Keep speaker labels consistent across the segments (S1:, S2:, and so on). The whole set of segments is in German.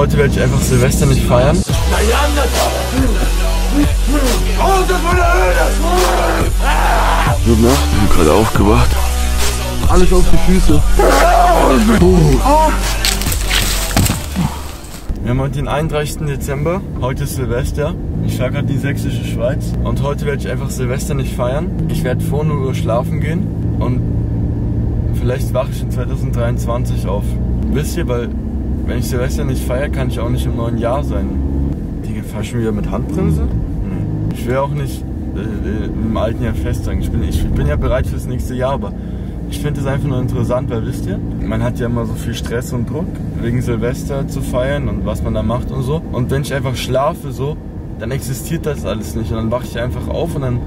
S1: heute werde ich einfach Silvester nicht feiern. Gute Nacht, ich bin gerade aufgewacht. Alles auf die Füße. Wir haben heute den 31. Dezember. Heute ist Silvester. Ich fahre gerade die sächsische Schweiz. Und heute werde ich einfach Silvester nicht feiern. Ich werde vor 0 Uhr schlafen gehen. Und vielleicht wache ich in 2023 auf. Wisst ihr, weil wenn ich Silvester nicht feiere, kann ich auch nicht im neuen Jahr sein. Digga, fahr ich schon wieder mit Handbremse? Nee. Ich will auch nicht äh, im alten Jahr fest sein. Ich bin, ich bin ja bereit fürs nächste Jahr, aber ich finde es einfach nur interessant, weil wisst ihr, man hat ja immer so viel Stress und Druck, wegen Silvester zu feiern und was man da macht und so. Und wenn ich einfach schlafe so, dann existiert das alles nicht. Und dann wache ich einfach auf und dann,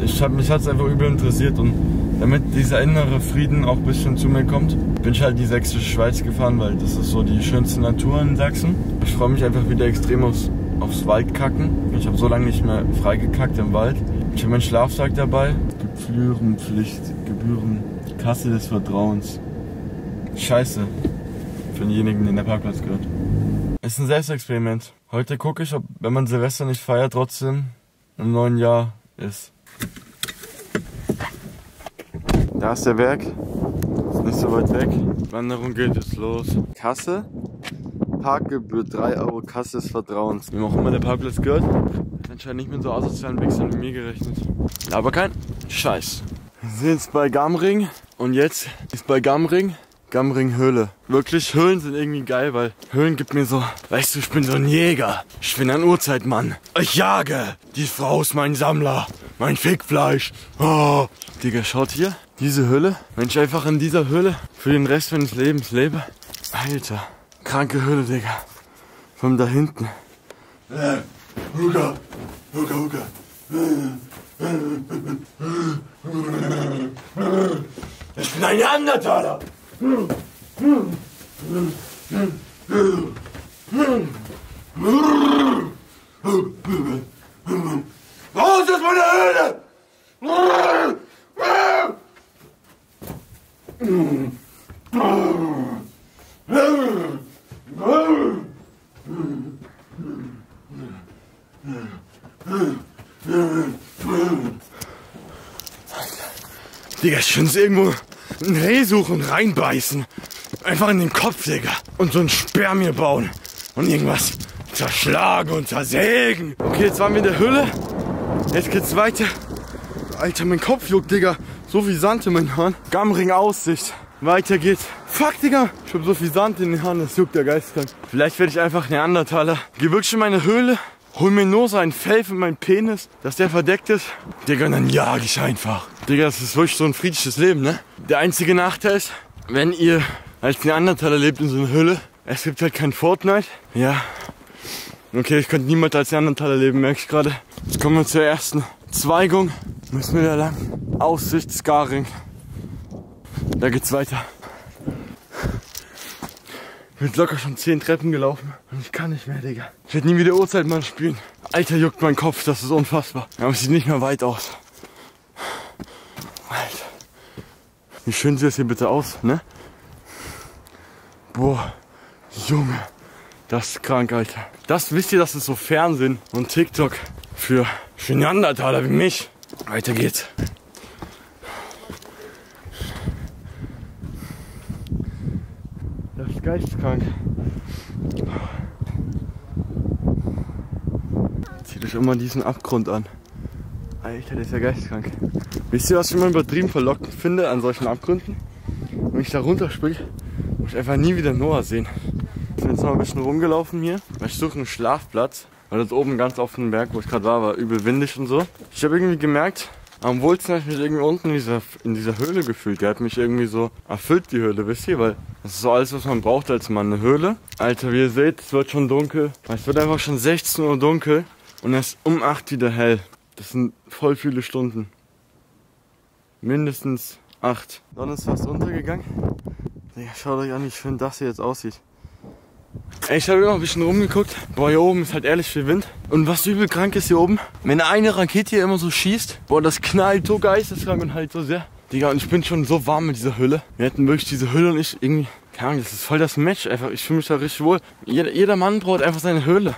S1: ich hab, mich hat es einfach übel interessiert. Und damit dieser innere Frieden auch ein bisschen zu mir kommt, bin ich halt die sächsische Schweiz gefahren, weil das ist so die schönste Natur in Sachsen. Ich freue mich einfach wieder extrem aufs, aufs Waldkacken. Ich habe so lange nicht mehr freigekackt im Wald. Ich habe meinen Schlafsack dabei. Gebührenpflicht, Gebühren, Kasse des Vertrauens. Scheiße. Für denjenigen, den der Parkplatz gehört. Ist ein Selbstexperiment. Heute gucke ich, ob, wenn man Silvester nicht feiert, trotzdem im neuen Jahr ist. Da ist der Berg. Ist nicht so weit weg. Wanderung geht jetzt los. Kasse. Parkgebühr 3 Euro Kasse des Vertrauens. Wem auch immer der Parkplatz gehört. Anscheinend nicht mit so asozialen Wichsern wie mir gerechnet. Aber kein Scheiß. Wir sind jetzt bei Gamring. Und jetzt ist bei Gamring Gamring Höhle. Wirklich, Höhlen sind irgendwie geil, weil Höhlen gibt mir so, weißt du, ich bin so ein Jäger. Ich bin ein Urzeitmann. Ich jage. Die Frau ist mein Sammler. Mein Fickfleisch. Oh. Digga, schaut hier. Diese Höhle. Wenn ich einfach in dieser Höhle für den Rest meines Lebens lebe. Alter. Kranke Höhle, Digga. Von da hinten. Huga. Huga, Huga. Ich bin ein Neandertaler. Digga, ich finde irgendwo ein Reh suchen, reinbeißen. Einfach in den Kopf, Digga. Und so ein Speer mir bauen. Und irgendwas zerschlagen und zersägen. Okay, jetzt waren wir in der Hülle. Jetzt geht's weiter. Alter, mein Kopf juckt, Digga. So viel Sand in meinen Haaren. Gammring Aussicht. Weiter geht's. Fuck, Digga. Ich hab so viel Sand in den Haaren, das juckt der Geistkrank. Vielleicht werde ich einfach Neandertaler. Geh wirklich in meine Höhle. Hol mir nur so ein Fell für meinen Penis, dass der verdeckt ist. Digga, dann jag ich einfach. Digga, das ist wirklich so ein friedliches Leben, ne? Der einzige Nachteil ist, wenn ihr als Neandertaler lebt in so einer Höhle, es gibt halt kein Fortnite. Ja. Okay, ich könnte niemals als Neandertaler leben, merke ich gerade. Jetzt kommen wir zur ersten Zweigung. Müssen wir da lang. Aussicht Scaring. Da geht's weiter. Bin locker schon 10 Treppen gelaufen und ich kann nicht mehr, Digga. Ich werde nie wieder Urzeitmann spielen. Alter, juckt mein Kopf, das ist unfassbar. Aber es sieht nicht mehr weit aus. Alter. Wie schön sieht das hier bitte aus, ne? Boah, Junge. Das ist krank, Alter. Das wisst ihr, das ist so Fernsehen und TikTok für, für Neandertaler wie mich. Weiter geht's. Das ist geisteskrank. Zieht euch immer diesen Abgrund an. Alter, der ist ja geisteskrank. Wisst ihr, was ich immer übertrieben verlockend finde an solchen Abgründen? Wenn ich da runterspringe, muss ich einfach nie wieder Noah sehen. Ich bin jetzt noch ein bisschen rumgelaufen hier. Ich suche einen Schlafplatz. Weil das oben ganz auf dem Berg, wo ich gerade war, war übel windig und so. Ich habe irgendwie gemerkt, am wohlsten habe ich mich irgendwie unten in dieser, in dieser Höhle gefühlt. Die hat mich irgendwie so erfüllt, die Höhle, wisst ihr? Weil das ist so alles, was man braucht als Mann, eine Höhle. Alter, wie ihr seht, es wird schon dunkel. Es wird einfach schon 16 Uhr dunkel und erst um 8 wieder hell. Das sind voll viele Stunden. Mindestens 8. Sonne ist fast untergegangen. Schaut euch an, wie schön das hier jetzt aussieht. Ey, ich habe immer ein bisschen rumgeguckt. Boah, hier oben ist halt ehrlich viel Wind. Und was übel krank ist hier oben, wenn eine Rakete hier immer so schießt, boah, das knallt so geisteskrank und halt so sehr. Digga, und ich bin schon so warm mit dieser Hülle. Wir hätten wirklich diese Hülle und ich irgendwie keine Ahnung, das ist voll das Match einfach. Ich fühle mich da richtig wohl. Jeder, jeder Mann braucht einfach seine Höhle.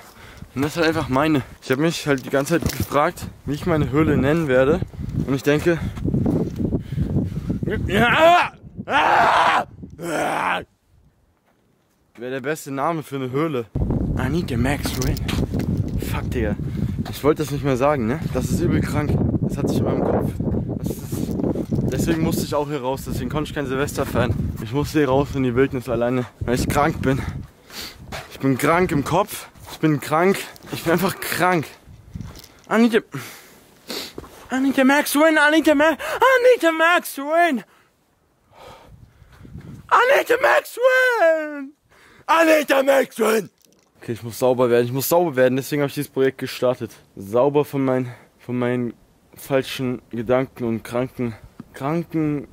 S1: Und das ist halt einfach meine. Ich habe mich halt die ganze Zeit gefragt, wie ich meine Höhle nennen werde. Und ich denke. Ah! Ah! Wäre der beste Name für eine Höhle. I need the Max Win. Fuck, Digga. Ich wollte das nicht mehr sagen, ne? Das ist übel krank. Das hat sich in meinem Kopf. Deswegen musste ich auch hier raus. Deswegen konnte ich kein Silvester feiern. Ich musste hier raus in die Wildnis alleine, weil ich krank bin. Ich bin krank im Kopf. Ich bin krank. Ich bin einfach krank. I need the, I need the Max Win. I need the Max. I Max Win. I Max Win. I Max Win. Okay, ich muss sauber werden. Ich muss sauber werden. Deswegen habe ich dieses Projekt gestartet. Sauber von meinen, von meinen falschen Gedanken und kranken, kranken.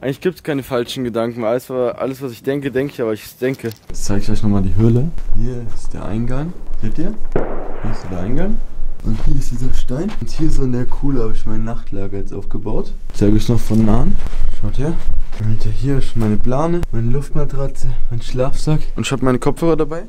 S1: Eigentlich gibt es keine falschen Gedanken. Alles, alles, was ich denke, denke ich, aber ich denke. Jetzt zeige ich euch nochmal die Höhle. Hier ist der Eingang. Seht ihr? Hier ist der Eingang. Und hier ist dieser Stein. Und hier so in der Kuhle habe ich mein Nachtlager jetzt aufgebaut. Ich zeige euch noch von nahen. Schaut her. Alter, hier ist meine Plane, meine Luftmatratze, mein Schlafsack. Und ich habe meine Kopfhörer dabei.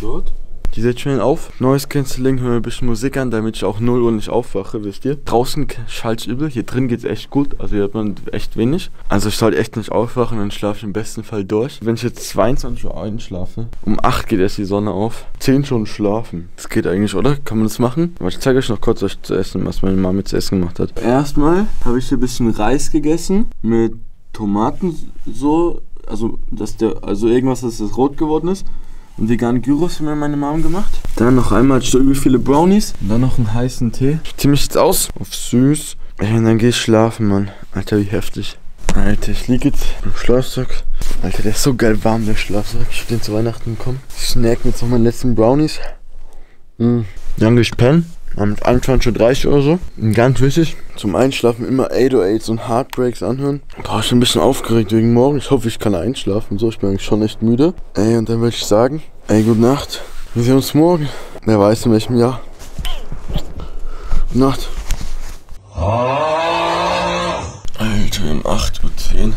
S1: Schaut. Die setzt schnell auf. Neues Canceling, höre ein bisschen Musik an, damit ich auch 0 Uhr nicht aufwache, wisst ihr. Draußen schallt übel, hier drin geht's echt gut, also hier hat man echt wenig. Also ich sollte echt nicht aufwachen, dann schlafe ich im besten Fall durch. Wenn ich jetzt 22 Uhr einschlafe, um 8 geht erst die Sonne auf. 10 Stunden schlafen. Das geht eigentlich, oder? Kann man das machen? Aber ich zeige euch noch kurz was zu essen, was meine Mama zu essen gemacht hat. Erstmal habe ich hier ein bisschen Reis gegessen mit Tomaten so, also dass der, also irgendwas, dass das rot geworden ist. Und veganen Gyros haben mir meine Mom gemacht. Dann noch einmal so übel viele Brownies. Und dann noch einen heißen Tee. Ich zieh mich jetzt aus auf süß. Und dann geh ich schlafen, Mann. Alter, wie heftig. Alter, ich liege jetzt im Schlafsack. Alter, der ist so geil warm, der Schlafsack. Ich will den zu Weihnachten kommen. Ich snack mit so meinen letzten Brownies. Mhm. Dann geh ich pennen um 21.30 Uhr oder so. Und ganz wichtig, zum Einschlafen immer 808s und Heartbreaks anhören. Boah, ich bin ein bisschen aufgeregt wegen morgen. Ich hoffe, ich kann einschlafen. So, ich bin eigentlich schon echt müde. Ey, und dann würde ich sagen, ey, gute Nacht. Wir sehen uns morgen. Wer weiß in welchem Jahr. Gute Nacht. Alter, um 8.10 Uhr.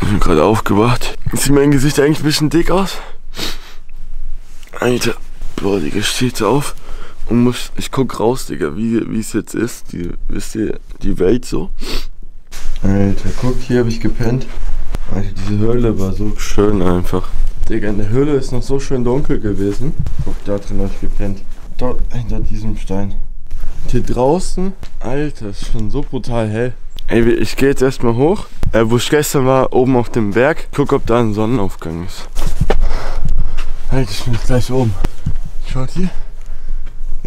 S1: Ich bin gerade aufgewacht. Sieht mein Gesicht eigentlich ein bisschen dick aus? Alter, boah, Digga, steht auf und muss, ich guck raus, Digga, wie es jetzt ist. Die, wisst ihr, die Welt so. Alter, guck, hier habe ich gepennt. Alter, diese Höhle war so schön einfach. Digga, in der Höhle ist noch so schön dunkel gewesen. Guck, da drin habe ich gepennt. Dort, hinter diesem Stein. Und hier draußen, Alter, ist schon so brutal hell. Ey, ich gehe jetzt erstmal hoch, äh, wo ich gestern war, oben auf dem Berg. Guck, ob da ein Sonnenaufgang ist. Alter, ich bin gleich oben. Schaut hier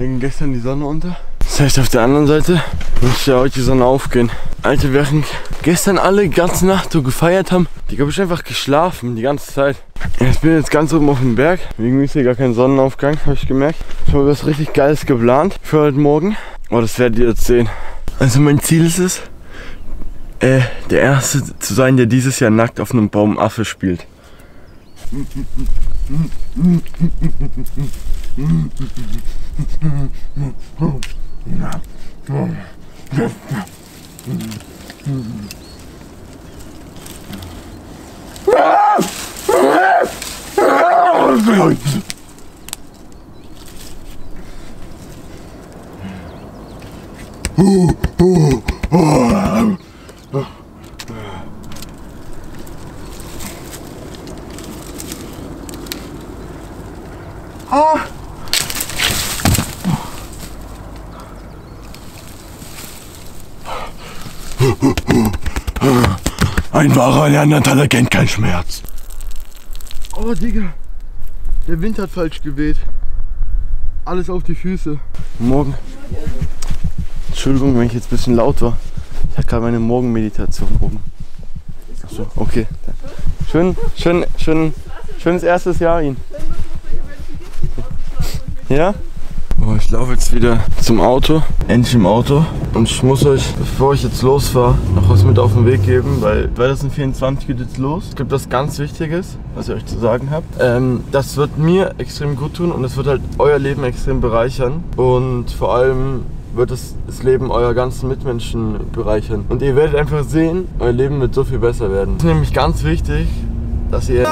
S1: ging gestern die Sonne unter. Das heißt, auf der anderen Seite muss ja heute die Sonne aufgehen. Alter, während gestern alle ganze Nacht so gefeiert haben, die habe ich einfach geschlafen die ganze Zeit. Ich bin jetzt ganz oben auf dem Berg. Irgendwie ist hier gar kein Sonnenaufgang, habe ich gemerkt. Ich habe was richtig Geiles geplant für heute Morgen. Aber oh, das werdet ihr jetzt sehen. Also mein Ziel ist es, äh, der Erste zu sein, der dieses Jahr nackt auf einem Baum Affe spielt. Oh! Ein wahrer Neandertaler kennt keinen Schmerz. Oh, Digga. Der Wind hat falsch geweht. Alles auf die Füße. Morgen. Entschuldigung, wenn ich jetzt ein bisschen laut war. Ich hatte gerade meine Morgenmeditation oben. Achso, okay. Schön, schön, schön, schönes erstes Jahr Ihnen. Ja? Oh, ich laufe jetzt wieder zum Auto, endlich im Auto. Und ich muss euch, bevor ich jetzt losfahre, noch was mit auf den Weg geben, weil 2024 geht jetzt los. Es gibt was ganz Wichtiges, was ich euch zu sagen habe. Ähm, das wird mir extrem gut tun und es wird halt euer Leben extrem bereichern. Und vor allem wird es das Leben eurer ganzen Mitmenschen bereichern. Und ihr werdet einfach sehen, euer Leben wird so viel besser werden. Das ist nämlich ganz wichtig,
S2: dass ihr...